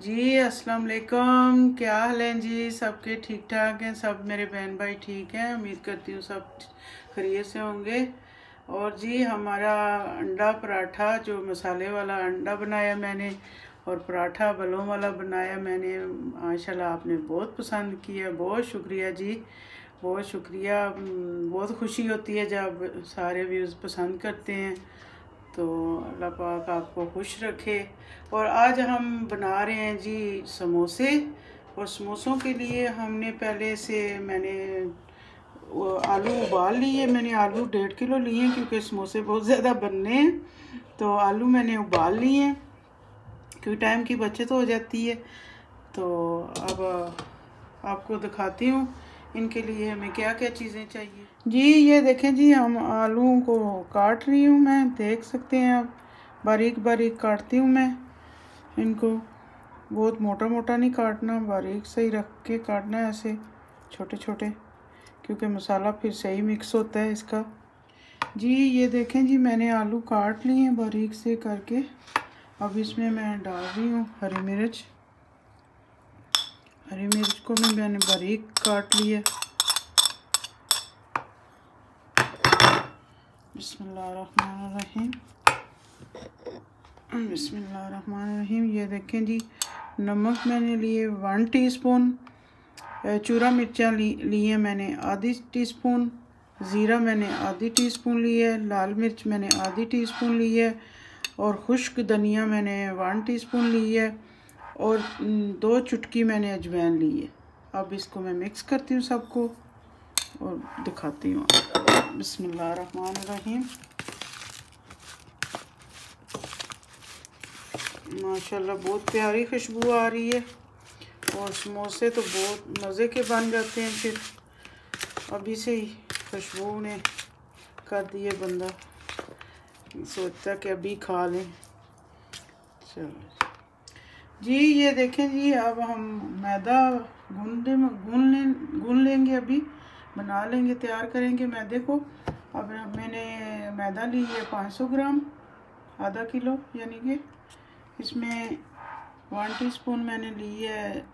जी, अस्सलाम वालेकुम। क्या हाल है जी? सबके ठीक ठाक हैं? सब मेरे बहन भाई ठीक हैं? उम्मीद करती हूँ सब खरीय से होंगे। और जी, हमारा अंडा पराठा, जो मसाले वाला अंडा बनाया मैंने और पराठा बलों वाला बनाया मैंने, माशाल्लाह आपने बहुत पसंद किया। बहुत शुक्रिया जी। बहुत शुक्रिया। बहुत खुशी होती है जब सारे व्यूज़ पसंद करते हैं। तो अल्लाह पाक आपको खुश रखे। और आज हम बना रहे हैं जी समोसे। और समोसों के लिए हमने पहले से मैंने आलू उबाल लिए, मैंने आलू डेढ़ किलो लिए क्योंकि समोसे बहुत ज़्यादा बनने हैं। तो आलू मैंने उबाल लिए क्योंकि टाइम की बचत हो जाती है। तो अब आपको दिखाती हूँ इनके लिए हमें क्या क्या चीज़ें चाहिए? जी, ये देखें जी, हम आलू को काट रही हूँ मैं, देख सकते हैं आप, बारीक बारीक काटती हूँ मैं इनको। बहुत मोटा मोटा नहीं काटना, बारीक सही रख के काटना है ऐसे, छोटे छोटे, क्योंकि मसाला फिर सही मिक्स होता है इसका। जी, ये देखें जी, मैंने आलू काट लिए हैं बारीक से करके, अब इसमें मैं डाल रही हूँ हरी मिर्च। हरी मिर्च को भी मैंने बारीक काट लिया। बिस्मिल्लाहिर्रहमानिर्रहीम। ये देखें जी, नमक मैंने लिए वन टीस्पून चूरा मिर्चा ली, लिए मैंने आधी टीस्पून, ज़ीरा मैंने आधी टीस्पून ली है, लाल मिर्च मैंने आधी टीस्पून ली है, और खुश्क धनिया मैंने वन टीस्पून ली है। और दो चुटकी मैंने अजवैन ली है। अब इसको मैं मिक्स करती हूँ सबको और दिखाती हूँ। बिस्मिल्लाहिर्रहमानिर्रहीम। माशाल्लाह, बहुत प्यारी खुशबू आ रही है। और समोसे तो बहुत मज़े के बन जाते हैं फिर। अभी से ही खुशबू ने कर दिए बंदा। सोचता कि अभी खा लें। चलो। जी, ये देखें जी, अब हम मैदा गूंदे में गून लें गून लेंगे अभी, बना लेंगे, तैयार करेंगे मैदे को। अब मैंने मैदा ली है 500 ग्राम, आधा किलो, यानी कि इसमें वन टीस्पून मैंने ली है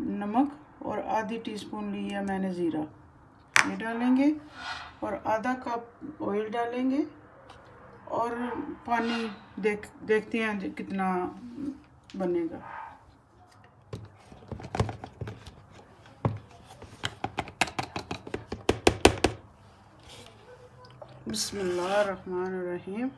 नमक और आधी टीस्पून ली है मैंने ज़ीरा। ये डालेंगे और आधा कप ऑयल डालेंगे और पानी देख, देखते हैं कितना बनेगा। रहीम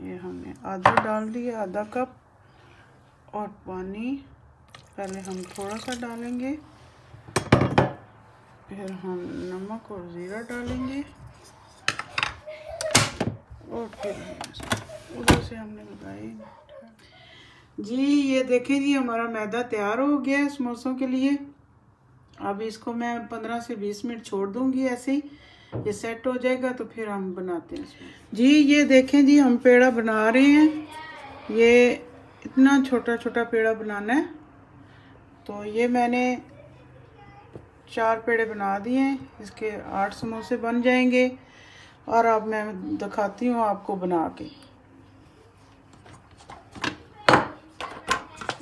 ये हमने आधा डाल दिया, आधा कप और पानी। पहले हम थोड़ा सा डालेंगे, फिर हम नमक और ज़ीरा डालेंगे और फिर उधर से हमने लगाई जी, ये देखें जी, हमारा मैदा तैयार हो गया है समोसों के लिए। अब इसको मैं पंद्रह से बीस मिनट छोड़ दूँगी ऐसे ही। ये सेट हो जाएगा तो फिर हम बनाते हैं जी, ये देखें जी, हम पेड़ा बना रहे हैं। ये इतना छोटा छोटा पेड़ा बनाना है। तो ये मैंने चार पेड़े बना दिए हैं। इसके आठ समोसे बन जाएँगे। और अब मैं दिखाती हूँ आपको बना के।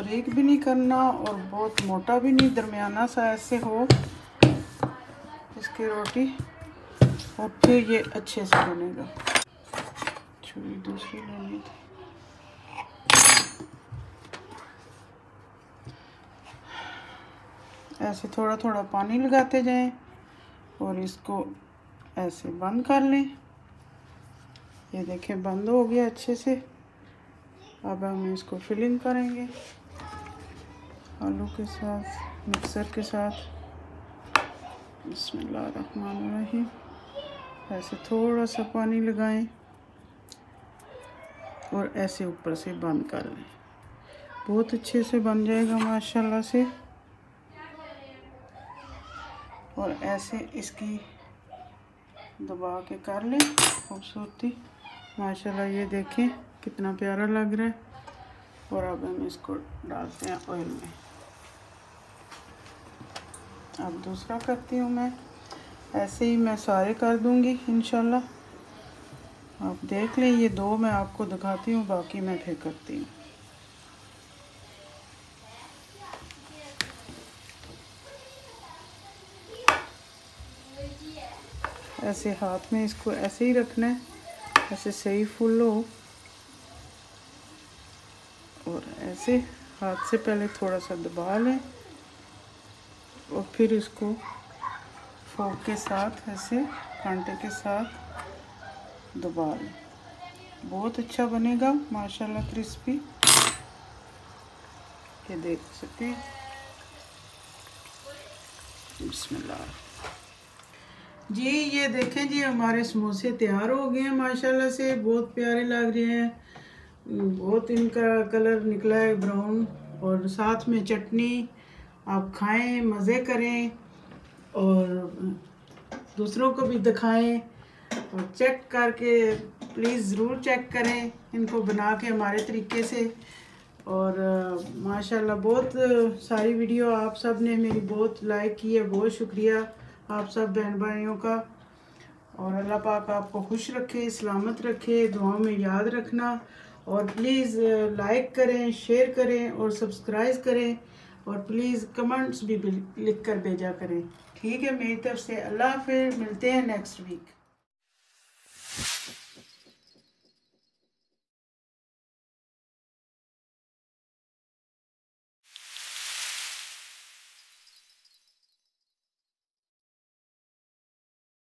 बारीक भी नहीं करना और बहुत मोटा भी नहीं, दरमियाना सा ऐसे हो। इसकी रोटी और फिर ये अच्छे से बनेगा। छुरी दूसरी लेनी थी। ऐसे थोड़ा थोड़ा पानी लगाते जाएँ और इसको ऐसे बंद कर लें। ये देखें बंद हो गया अच्छे से। अब हम इसको फिलिंग करेंगे। आलू के साथ, मिक्सर के साथ। बसमीम ऐसे थोड़ा सा पानी लगाएँ और ऐसे ऊपर से बंद कर लें। बहुत अच्छे से बन जाएगा माशाल्लाह से। और ऐसे इसकी दबा के कर लें खूबसूरती। माशाल्लाह ये देखें कितना प्यारा लग रहा है। और अब हम इसको डालते हैं ऑयल में। अब दूसरा करती हूँ मैं। ऐसे ही मैं सारे कर दूँगी इन आप देख लें, ये दो मैं आपको दिखाती हूँ, बाकी मैं फिर करती हूँ। ऐसे हाथ में इसको ऐसे ही रखना है, ऐसे सही फुल हो। और ऐसे हाथ से पहले थोड़ा सा दबा लें। और फिर इसको फोक के साथ, ऐसे कांटे के साथ दबा लें बहुत अच्छा बनेगा, माशाल्लाह क्रिस्पी। ये देख सकते हैं। जी, ये देखें जी, हमारे समोसे तैयार हो गए हैं, माशाल्लाह से। बहुत प्यारे लग रहे हैं। बहुत इनका कलर निकला है ब्राउन और साथ में चटनी आप खाएँ, मज़े करें और दूसरों को भी दिखाएँ और चेक करके प्लीज़ ज़रूर चेक करें इनको बना के हमारे तरीके से। और माशाल्लाह बहुत सारी वीडियो आप सबने मेरी बहुत लाइक की है, बहुत शुक्रिया आप सब बहन भाइयों का। और अल्लाह पाक आपको खुश रखे, सलामत रखे, दुआओं में याद रखना। और प्लीज़ लाइक करें शेयर करें और सब्सक्राइब करें। और प्लीज़ कमेंट्स भी लिख कर भेजा करें। ठीक है, मेरी तरफ़ से अल्लाह फिर मिलते हैं नेक्स्ट वीक